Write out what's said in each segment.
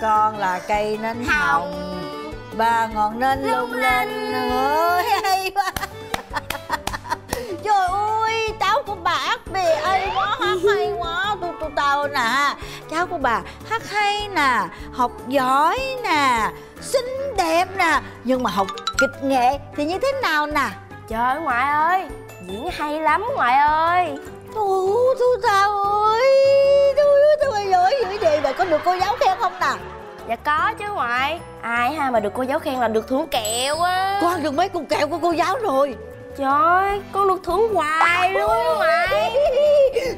con là cây nến hồng. ba ngọn nến lung linh. ơi hay quá. Trời ơi cháu của bà hát bề ơi quá hát hay quá. Tôi tôi tao nè. Cháu của bà hát hay nè học giỏi nè xinh đẹp nè. Nhưng mà học kịch nghệ thì như thế nào nè? Trời ơi ngoại ơi Diễn hay lắm ngoại ơi. Ủa, tôi tao ơi giờ dữ vậy? Vậy có được cô giáo khen không nè Dạ có chứ ngoại. Ai ha mà được cô giáo khen là được thưởng kẹo á. Con được mấy cục kẹo của cô giáo rồi? Trời con được thưởng hoài luôn ngoại.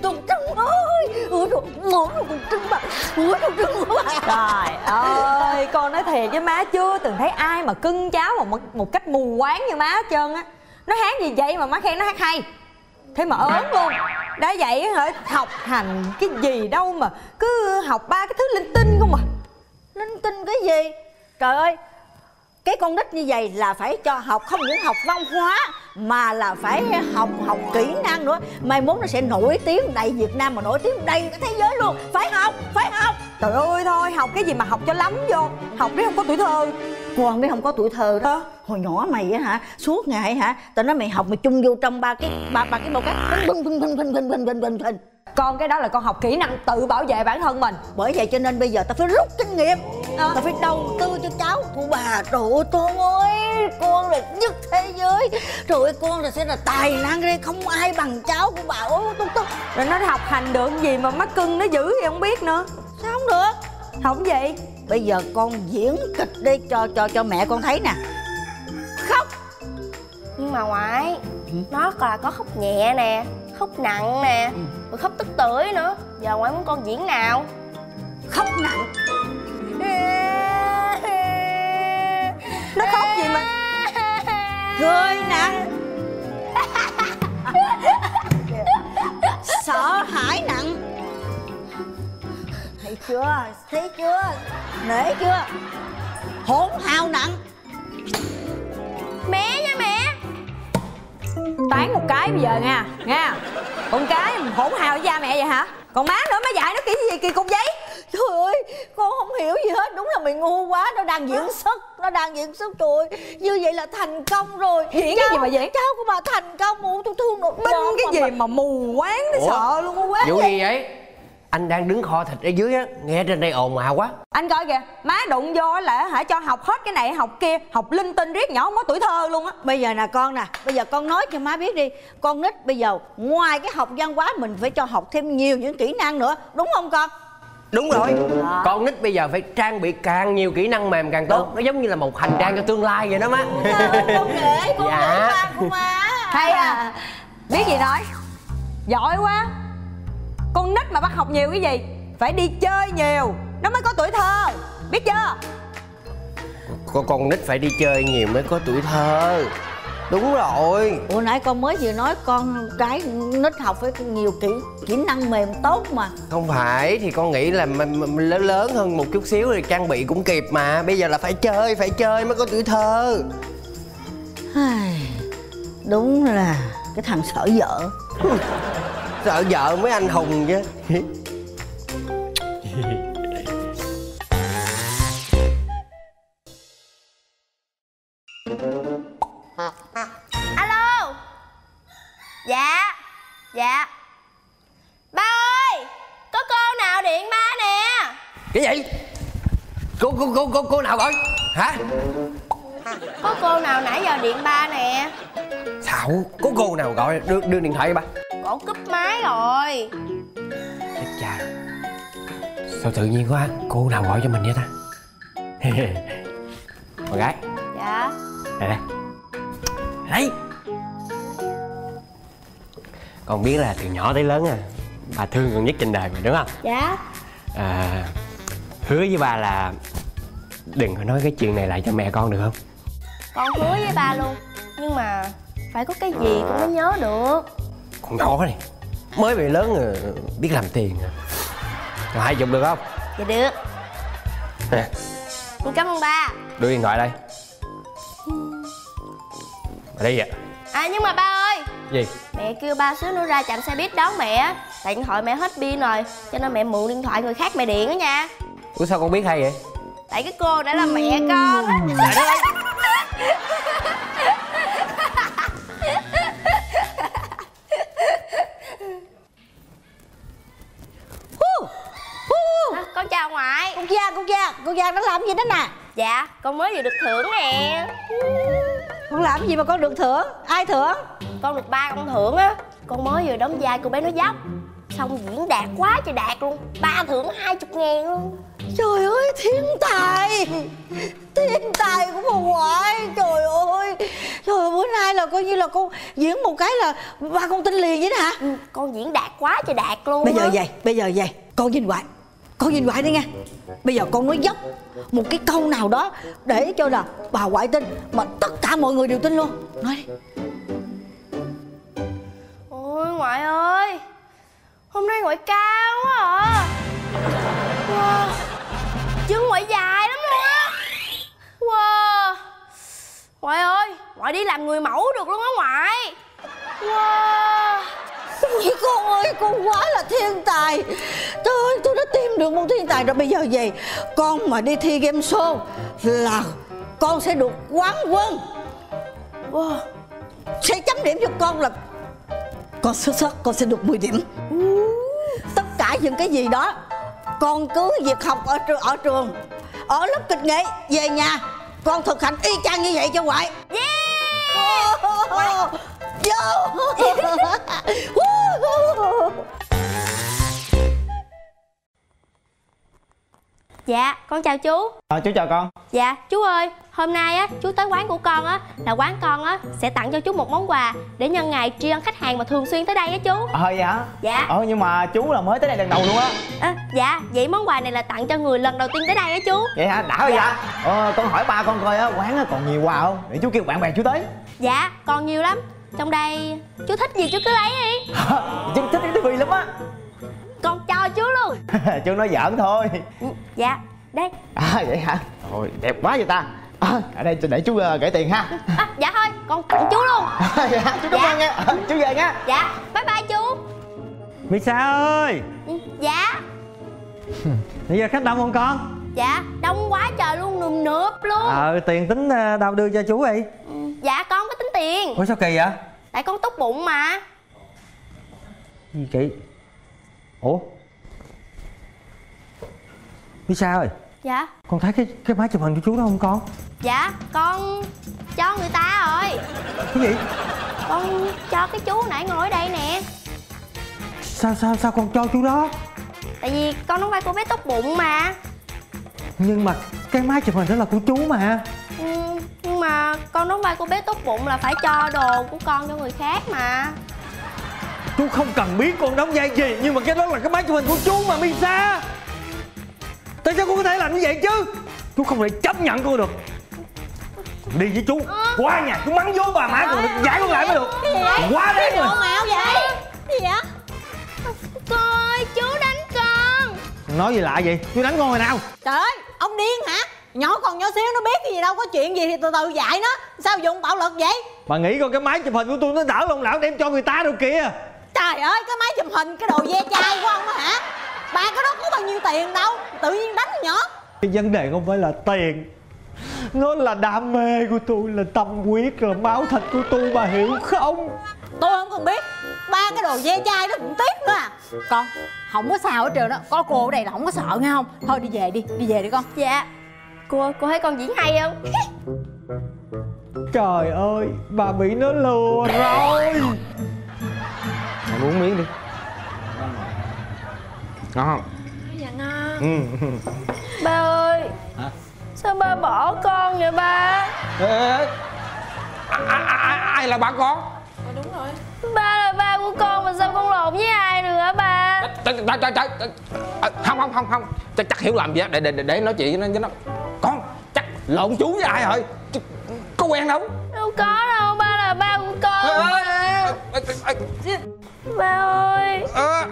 Tùng trưng ơi Ủa rồi ngon rồi Tùng trưng bà Ủa Tùng trưng bà Trời ơi, con nói thiệt với má chưa từng thấy ai mà cưng cháu một một cách mù quáng như má hết trơn á. Nó hát gì vậy mà má khen nó hát hay. Thế mà ớn luôn. Đã vậy hả học hành cái gì đâu mà cứ học ba cái thứ linh tinh không à. Linh tinh cái gì Trời ơi cái con nít như vậy là phải cho học không những học văn hóa mà là phải học học kỹ năng nữa mai mốt nó sẽ nổi tiếng đầy Việt Nam mà nổi tiếng đầy cái thế giới luôn phải học phải học Trời ơi thôi, học cái gì mà học cho lắm vô. Học biết không có tuổi thơ. Con biết không có tuổi thơ đó hồi nhỏ mày á hả suốt ngày hả tao nói mày học mày chung vô trong ba cái ba ba cái bao cát phình phình phình phình phình phình phình phình phình Con cái đó là con học kỹ năng tự bảo vệ bản thân mình. bởi vậy cho nên bây giờ tao phải rút kinh nghiệm. Tao phải đầu tư cho cháu. Của bà trời ơi con ơi con là nhất thế giới. Trời ơi con là sẽ là tài năng đây không ai bằng cháu của bà. Ôi tôi tôi Rồi nó học hành được gì mà má cưng nó dữ thì không biết nữa. sao không được? Học gì? Bây giờ con diễn kịch đi cho cho cho mẹ con thấy nè. Khóc. Nhưng mà ngoại Nó còn là có khóc nhẹ nè Khóc nặng nè Rồi khóc tức tưởi nữa. Giờ ngoại muốn con diễn nào? Khóc nặng. Nó khóc gì mà? Cười nặng. Sợ hãi nặng chưa? Thấy chưa? Nể chưa? Hỗn hào nặng. Mẹ nha mẹ. Tán một cái bây giờ nha nha. Con cái hỗn hào với da mẹ vậy hả? Còn má nữa má dạy nó kỹ gì kỳ cục giấy trời ơi con không hiểu gì hết. Đúng là mày ngu quá nó đang diễn xuất nó đang diễn xuất trời ơi. Như vậy là thành công rồi. Diễn cái gì mà diễn? cháu của bà thành công. Ủ tôi thương nội minh cái gì mà mù quáng nó sợ luôn á quá vụ gì vậy anh đang đứng kho thịt ở dưới á nghe trên đây ồn ào quá. Anh coi kìa má đụng vô là hả cho học hết cái này học kia học linh tinh riết nhỏ không có tuổi thơ luôn á. Bây giờ nè con nè bây giờ con nói cho má biết đi. Con nít bây giờ ngoài cái học văn hóa mình phải cho học thêm nhiều những kỹ năng nữa đúng không con? Đúng rồi. Con nít bây giờ phải trang bị càng nhiều kỹ năng mềm càng tốt. Nó giống như là một hành trang cho tương lai vậy đó má. Con để con Dạ. ba của má. Hay à. Biết gì nói? Giỏi quá con nít mà bắt học nhiều cái gì? Phải đi chơi nhiều nó mới có tuổi thơ. Biết chưa? Con con nít phải đi chơi nhiều mới có tuổi thơ. Đúng rồi. Ủa nãy con mới vừa nói con cái nít học phải nhiều kỹ kỹ năng mềm tốt mà. Không phải thì con nghĩ là m- m- lớn lớn hơn một chút xíu thì trang bị cũng kịp mà. Bây giờ là phải chơi phải chơi mới có tuổi thơ. Đúng là cái thằng sợ vợ sợ vợ mới anh hùng chứ. Alo? Dạ Dạ. Ba ơi Có cô nào điện ba nè? Cái gì? Cô cô cô cô cô nào gọi? Hả? Có cô nào nãy giờ điện ba nè? Sao có cô nào gọi? Đưa, đưa điện thoại cho ba Cổ cúp máy rồi. Chết cha Sao tự nhiên quá Cô nào gọi cho mình vậy ta? Con gái. Dạ. Đây đây. Đây. Con biết là từ nhỏ tới lớn à Bà thương con nhất trên đời mà đúng không? Dạ. À, Hứa với ba là Đừng có nói cái chuyện này lại cho mẹ con được không? Con hứa với ba luôn. Nhưng mà Phải có cái gì con mới nhớ được Con nhỏ này. Mới bị lớn rồi biết làm tiền à. Rồi hai chục được không? Dạ được. Nè. Con cảm ơn ba. Đưa điện thoại đây. Ở đây vậy À nhưng mà ba ơi. Gì? Mẹ kêu ba xíu nữa ra chạm xe buýt đón mẹ Tại điện thoại mẹ hết pin rồi Cho nên mẹ mượn điện thoại người khác mẹ điện đó nha. Ủa sao con biết hay vậy? Tại cái cô đã là mẹ con. Á con Giang nó làm gì đó nè? Dạ con mới vừa được thưởng nè. Con làm gì mà con được thưởng? Ai thưởng? Con được ba con thưởng á. Con mới vừa đóng vai cô bé nói dốc xong diễn đạt quá trời đạt luôn. Ba thưởng hai chục ngàn luôn. Trời ơi thiên tài. Thiên tài của bà ngoại trời ơi. Trời ơi, bữa nay là coi như là con diễn một cái là ba con tin liền vậy đó hả? Ừ, con diễn đạt quá trời đạt luôn bây giờ vậy bây giờ vậy con nhìn ngoại con nhìn ngoại đi nghe. Bây giờ con nói dốc một cái câu nào đó để cho là bà ngoại tin, mà tất cả mọi người đều tin luôn. Nói đi. Ôi ngoại ơi, hôm nay ngoại cao quá à. Wow chân ngoại dài lắm luôn á. Wow ngoại ơi ngoại đi làm người mẫu được luôn á ngoại wow. Nghĩ con ơi con quá là thiên tài. Trời ơi tôi đã tìm được một thiên tài rồi Bây giờ về. Con mà đi thi game show Là con sẽ được quán quân. Wow. Sẽ chấm điểm cho con là Con xuất sắc con sẽ được 10 điểm. Tất cả những cái gì đó Con cứ việc học ở, trường ở trường Ở lớp kịch nghệ Về nhà. Con thực hành y chang như vậy cho ngoại yeah Vô dạ con chào chú Ờ, chú chào con Dạ chú ơi Hôm nay á chú tới quán của con á Là quán con á sẽ tặng cho chú một món quà Để nhân ngày tri ân khách hàng mà thường xuyên tới đây á chú Ờ vậy hả? Dạ. Ờ nhưng mà chú là mới tới đây lần đầu luôn á à, Dạ vậy món quà này là tặng cho người lần đầu tiên tới đây á chú Vậy hả? Đã rồi Dạ. dạ Ờ con hỏi ba con coi á, quán còn nhiều quà không? Để chú kêu bạn bè chú tới Dạ còn nhiều lắm Trong đây chú thích gì chú cứ lấy đi. Chú thích cái tivi lắm á? Con cho chú luôn. Chú nói giỡn thôi. Ừ, Dạ đây. À vậy hả? Ôi đẹp quá vậy ta. À, Ở đây để chú uh, gửi tiền ha. À, Dạ thôi con tặng chú luôn. Dạ, Chú cảm Dạ. ơn nha. Ờ, Chú về nha. Dạ bye bye chú. Misa ơi. Ừ, Dạ. Bây giờ khách đông không con? Dạ đông quá trời luôn nườm nượp luôn. Ờ tiền tính ờ, đâu đưa cho chú đi. Ừ, Dạ con tiền. Ủa sao kỳ vậy? Tại con tốt bụng mà. Gì kỳ Ủa? Misa ơi Dạ. Con thấy cái cái máy chụp hình của chú đó không con? Dạ con cho người ta rồi. Cái gì? Con cho cái chú nãy ngồi ở đây nè. Sao sao sao con cho chú đó? Tại vì con không phải cô bé tốt bụng mà. Nhưng mà cái máy chụp hình đó là của chú mà. Ừ, mà con không phải cô bé tốt bụng là phải cho đồ của con cho người khác mà. Chú không cần biết con đóng vai gì Nhưng mà cái đó là cái máy chụp hình của chú mà Misa. Tại sao con có thể làm như vậy chứ? Chú không thể chấp nhận con được. Đi với chú Qua nhà chú mắng vô bà má con được giải con lại mới được. Quá đáng rồi. mạo vậy? Gì vậy? Con ơi chú đánh con. Nói gì lạ vậy? Chú đánh con hồi nào? Trời ơi ông điên hả nhỏ còn nhỏ xíu nó biết cái gì đâu có chuyện gì thì từ từ dạy nó. Sao dùng bạo lực vậy? Bà nghĩ coi cái máy chụp hình của tôi nó đỡ lòng lão đem cho người ta đâu kìa. Trời ơi cái máy chụp hình cái đồ ve chai của ông á hả? Ba cái đó có bao nhiêu tiền đâu? Tự nhiên đánh nhỏ. Cái vấn đề không phải là tiền. Nó là đam mê của tôi Là tâm huyết Là máu thịt của tôi bà hiểu không? Tôi không cần biết. Ba cái đồ ve chai đó cũng tiếc nữa à. Con không có sao hết trơn đó. Có cô ở đây là không có sợ nghe không? Thôi đi về đi. Đi về đi con. Dạ Cô, cô thấy con diễn hay không? Trời ơi Bà bị nó lừa rồi Mày uống miếng đi Ngon không? Dạ ngon Ừ. Ba ơi Sao ba bỏ con vậy ba? Ê, ê, ê. À, à, à, ai là bà con Ba là ba của con mà sao con lộn với ai được hả ba? trời trời trời. À, không không không không chắc chắc hiểu lầm gì á để để để, để nói chuyện với nó lộn chú với ai rồi có quen đâu Đâu có đâu, ba là ba của con. Ê, mà ê, ê, Ba ơi. Ê,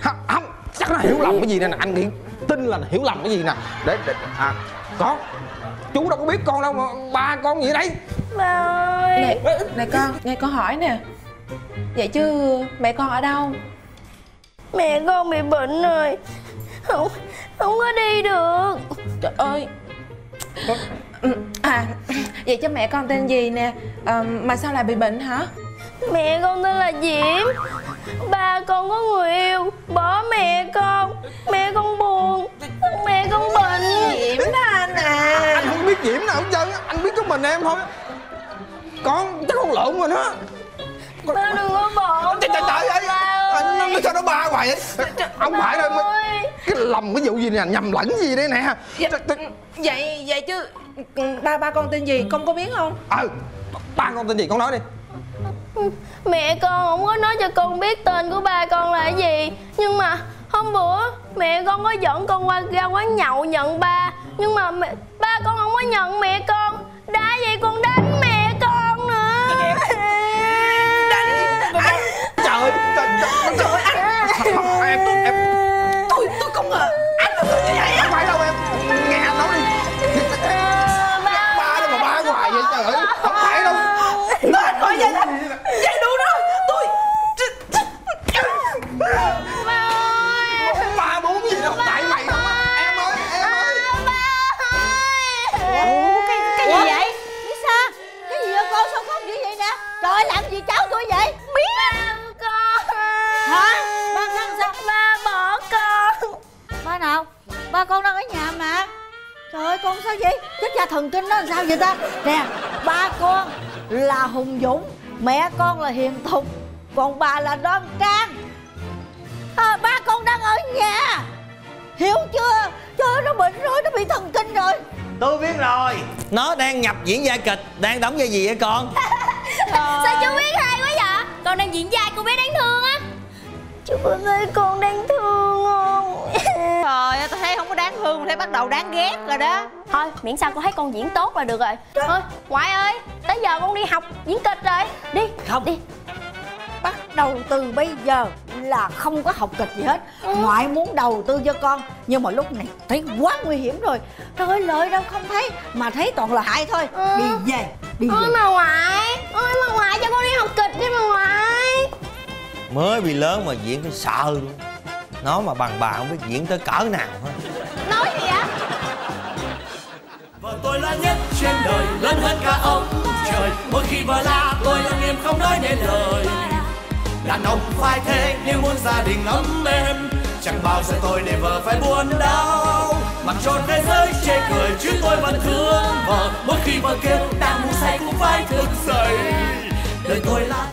không, chắc nó hiểu lầm cái gì nè anh nghĩ tin là hiểu lầm cái gì nè. Để, để à con chú đâu có biết con đâu mà ba con gì đây? Ba ơi. Này, này con, nghe con hỏi nè. Vậy chứ mẹ con ở đâu? Mẹ con bị bệnh rồi. Không, không có đi được. Trời ơi, À Vậy cho mẹ con tên gì nè? Ờ, Mà sao lại bị bệnh hả? Mẹ con tên là Diễm. Ba con có người yêu. Bỏ mẹ con. Mẹ con buồn. Mẹ con bệnh. Diễm đó anh à. Anh không biết diễm nào hết trơn anh biết có mình em thôi. Con chắc con lộn rồi đó. Ba đừng có bỏ trời trời trời ơi. anh nó sao nó ba hoài vậy? Không phải đâu cái lầm cái vụ gì nè? Nhầm lẫn gì đây nè? Dạ, Vậy vậy chứ ừ, Ba ba con tên gì? Con có biết không? Ờ ba con tên gì? Con nói đi. Mẹ con không có nói cho con biết tên của ba con là gì. Nhưng mà hôm bữa mẹ con có dẫn con qua ra quán nhậu nhận ba. Nhưng mà mẹ, ba con không có nhận mẹ con. Đã vậy con đánh thần kinh nó làm sao vậy ta? Nè ba con là hùng dũng mẹ con là hiền thục còn bà là đoan trang. À, ba con đang ở nhà. Hiểu chưa? Trời ơi, nó bệnh rồi nó bị thần kinh rồi. Tôi biết rồi. Nó đang nhập diễn vai kịch. Đang đóng vai gì vậy con? Sao chú biết hay quá vậy? Con đang diễn vai cô bé đáng thương á. Chú thấy con đáng thương không Trời ơi, tôi thấy không có đáng thương, tôi thấy bắt đầu đáng ghét rồi đó. Thôi miễn sao con thấy con diễn tốt là được rồi. Thôi ngoại ơi Tới giờ con đi học diễn kịch rồi. Đi Không. đi. Bắt đầu từ bây giờ là không có học kịch gì hết. Ngoại muốn đầu tư cho con nhưng mà lúc này thấy quá nguy hiểm rồi. Trời ơi lợi đâu không thấy mà thấy toàn là hại thôi. Ừ. đi về đi Ôi về. mà ngoại Ôi mà ngoại cho con đi học kịch đi mà ngoại. Mới bị lớn mà diễn cái sợ luôn Nó mà bằng bà không biết diễn tới cỡ nào hết. Nói gì vậy? Vợ tôi là nhất trên đời lớn hơn cả ông. Trời Mỗi khi vợ la tôi lặng im không nói nên lời. Đàn ông phải thế nếu muốn gia đình ấm êm Chẳng bao giờ tôi để vợ phải buồn đau. Mặc cho thế giới chê cười chứ tôi vẫn thương vợ. Mỗi khi vợ kêu đang ngủ say cũng phải thức dậy. Đời tôi là